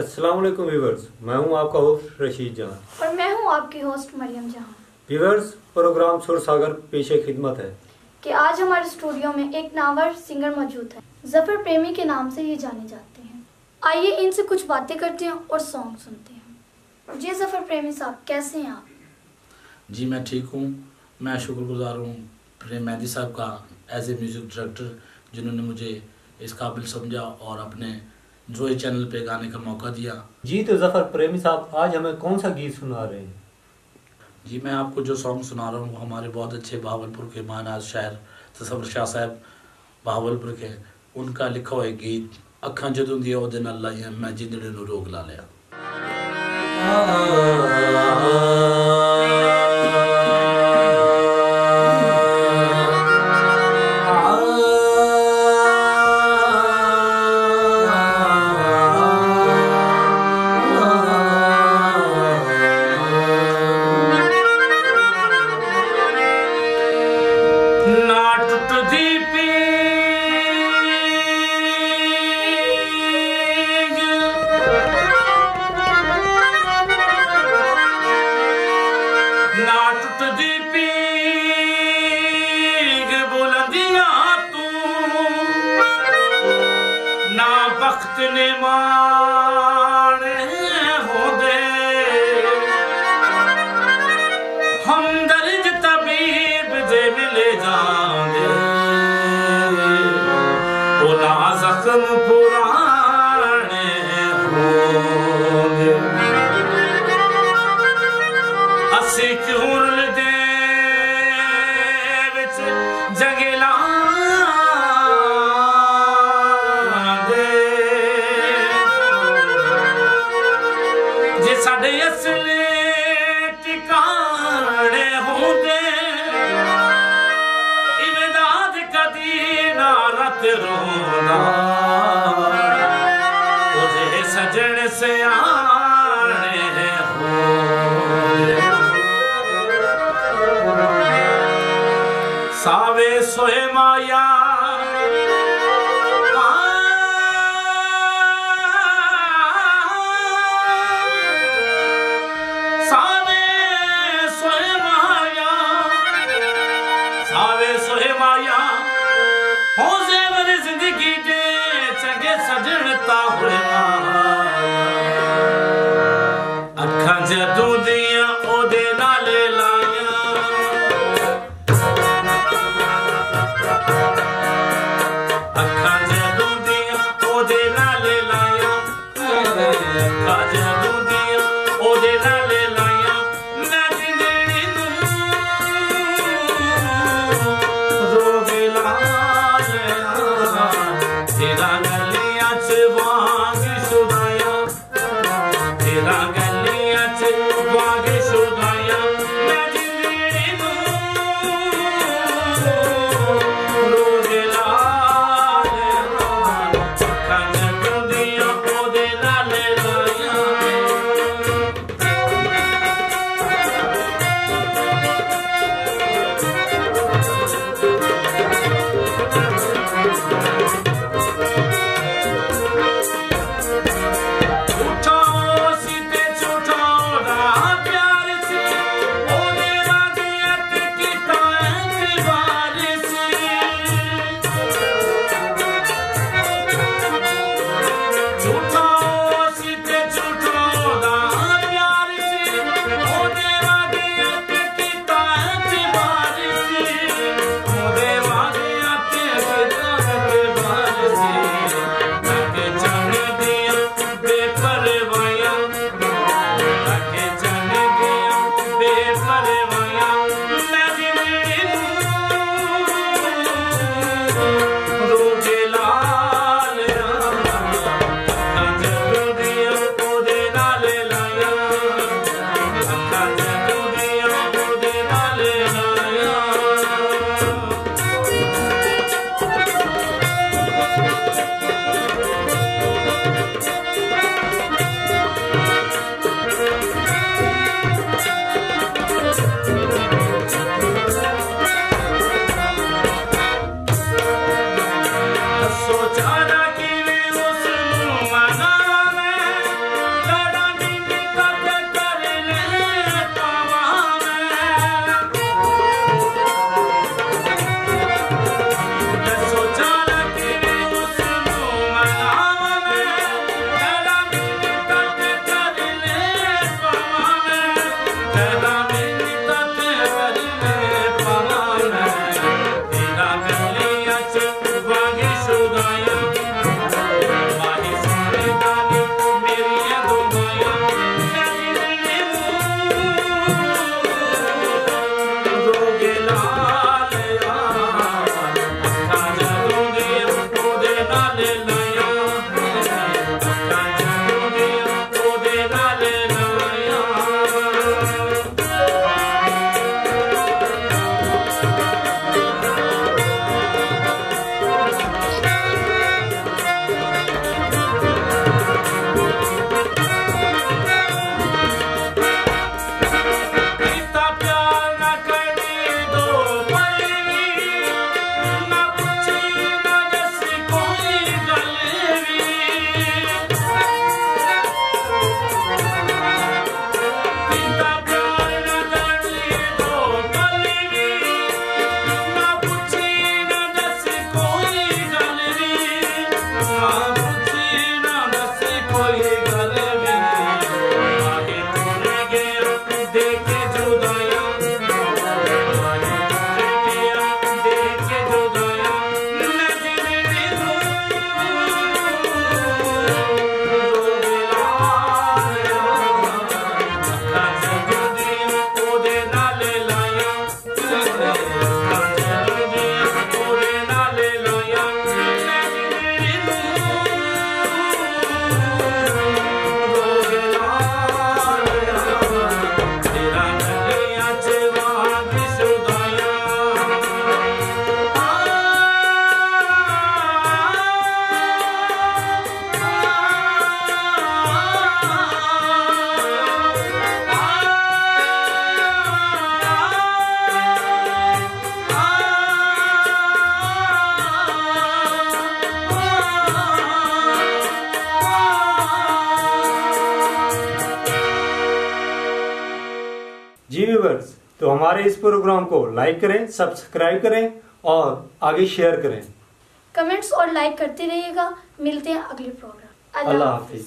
अस्सलाम वालेकुम व्यूवर्स मैं हूँ आपका होस्ट रशीद जहाँ। और मैं हूँ आपकी होस्ट मरियम जहाँ। व्यूवर्स प्रोग्राम सुर सागर पेशे खिदमत है। कि आज हमारे स्टूडियो में एक नावर सिंगर मौजूद है। ज़फ़र प्रेमी के नाम से ये जाने जाते हैं। आइए इनसे कुछ बातें करते हैं और सॉन्ग सुनते हैं। जी ज़फ़र प्रेमी साहब कैसे हैं आप? जी मैं ठीक हूँ। मैं शुक्रगुजार हूँ प्रेम मेहदी साहब का एज ए म्यूज़िक डायरेक्टर जिन्होंने मुझे इस काबिल समझा और अपने जोई चैनल पे गाने का मौका दिया। जी तो ज़फ़र प्रेमी साहब आज हमें कौन सा गीत सुना रहे हैं? जी मैं आपको जो सॉन्ग सुना रहा हूँ हमारे बहुत अच्छे बहावलपुर के मानाज शायर तसवर शाह साहब बहावलपुर के उनका लिखा हुआ गीत अखा जदों दी ओदे नाल लाइयाँ मैं जिंदड़े रोग ला लिया। आ, आ, आ, आ, आ, आ, आ, आ, माणे हूंदर तबीब जे मिले जान जख्म पुरा Vaseline. ज़िंदगी जे अखं जे दूर जी व्यूवर्स तो हमारे इस प्रोग्राम को लाइक करें सब्सक्राइब करें और आगे शेयर करें। कमेंट्स और लाइक करते रहिएगा। मिलते हैं अगले प्रोग्राम अल्लाह हाफिज।